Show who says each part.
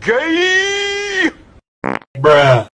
Speaker 1: Gay!